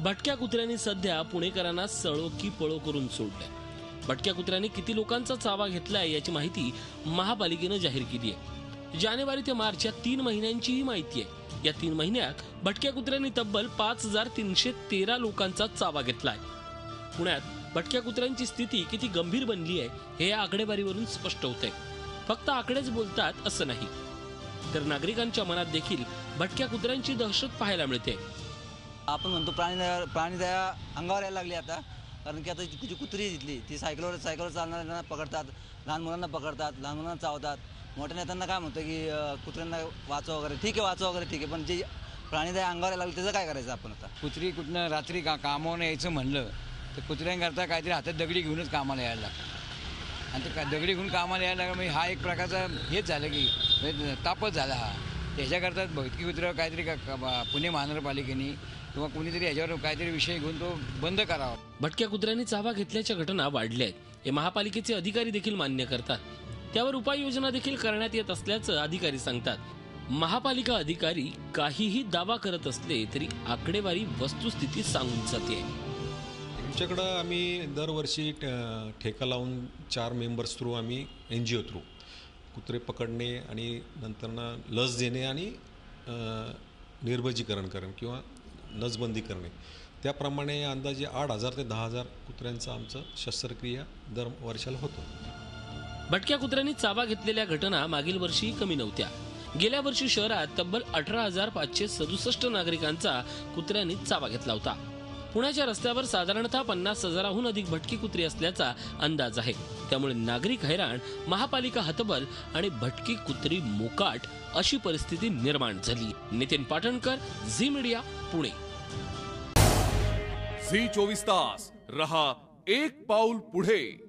भटक्या कुत्र्यांनी सध्या पुणेकरांना सळो की पळो करून सोडलंय. भटक्या कुत्र्यांनी किती लोकांचा चावा घेतलाय याची माहिती महापालिकेनं जाहीर केली आहे. जानेवारी ते मार्च या तीन महिन्यांची ही माहिती आहे. या तीन महिन्यात भटक्या कुत्र्यांनी तब्बल पाच हजार तीनशे तेरा लोकांचा चावा घेतलाय. पुण्यात भटक्या कुत्र्यांची स्थिती किती गंभीर बनली आहे हे या आकडेवारीवरून स्पष्ट होतंय. फक्त आकडेच बोलतात असं नाही. तर नागरिकांच्या मनात देखील भटक्या कुत्र्यांची दहशत पाहायला मिळते. आपण म्हणतो प्राणी प्राणीदया अंगावर यायला लागली आता. कारण की आता जी कुत्री आहे तिथली ती सायकलवर सायकलवर चालणाऱ्यांना पकडतात लहान मुलांना पकडतात लहान मुलांना चावतात. मोठ्या नेत्यांना काय म्हणतं की कुत्र्यांना वाचवा वगैरे. ठीक आहे वाचवा वगैरे ठीक आहे पण जे प्राणीदया अंगावर यायला लागली त्याचं काय करायचं आपण आता? कुत्री कुठनं रात्री का कामावर यायचं म्हणलं तर कुत्र्यांकरता काहीतरी हातात दगडी घेऊनच कामाला यायला लागतं. आणि ते दगडी घेऊन कामाला यायला लागलं म्हणजे हा एक प्रकारचा हेच झालं की म्हणजे तापच झाला हा. त्याच्याकरता भक्ती कुत्र्यावर काहीतरी का- पुणे महानगरपालिकेने किंवा कुणीतरी याच्यावर काहीतरी विषय घेऊन तो बंद करावा. भटक्या कुत्र्यांनी चावा घेतल्याच्या घटना वाढल्या आहेत. हे महापालिकेचे अधिकारी देखील मान्य करतात. त्यावर उपाययोजना देखील करण्यात येत असल्याचं अधिकारी सांगतात. महापालिका अधिकारी काहीही दावा करत असले तरी आकडेवारी वस्तुस्थिती सांगून जाते. आमच्याकडं आम्ही दरवर्षी ठेका लावून चार मेंबर्स थ्रू आम्ही एन जी ओ थ्रू कुत्रे पकडणे आणि नंतरनं लस देणे आणि निर्भजीकरण करणे किंवा लसबंदी करणे. त्याप्रमाणे अंदाजे आठ हजार ते दहा हजार कुत्र्यांचं आमचं शस्त्रक्रिया दर वर्षाला होतं. भटक्या कुत्र्यांनी चाबा घेतलेल्या घटना मागील वर्षी कमी नव्हत्या. गेल्या वर्षी शहरात तब्बल अठरा हजार पाचशे सदुसष्ट नागरिकांचा कुत्र्यांनी चाबा घेतला होता. पुण्याच्या रस्त्यावर साधारणतः पन्नास हजाराहून अधिक भटकी कुत्री असल्याचा अंदाज आहे. त्यामुळे नागरिक हैराण महापालिका हतबल आणि भटकी कुत्री मोकाट अशी परिस्थिती निर्माण झाली. Nitin Patankar Zee media Pune. Zee चोवीस तास. रहा एक पाऊल पुढे.